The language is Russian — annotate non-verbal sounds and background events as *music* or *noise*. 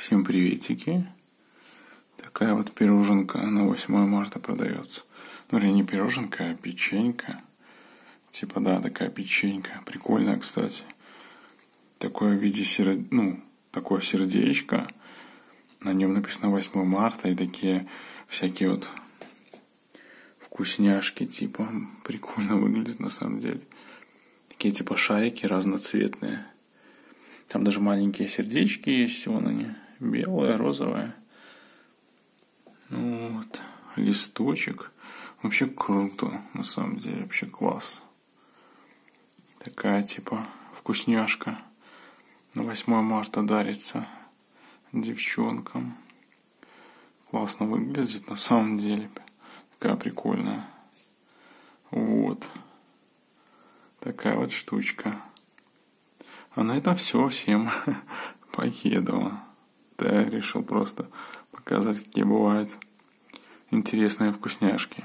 Всем приветики. Такая вот пироженка на 8 марта продается. Ну, или не пироженка, а печенька. Типа, да, такая печенька. Прикольная, кстати. Такое в виде сер... ну, такое сердечко. На нем написано 8 марта и такие всякие вот вкусняшки, типа. Прикольно выглядит на самом деле. Такие типа шарики разноцветные. Там даже маленькие сердечки есть, вон они, белое, розовое. Ну вот, листочек. Вообще круто, на самом деле, вообще класс. Такая типа вкусняшка. На 8 марта дарится девчонкам. Классно выглядит на самом деле. Такая прикольная. Вот. Такая вот штучка. А на этом все. Всем *laughs* покедово. Да, решил просто показать, какие бывают интересные вкусняшки.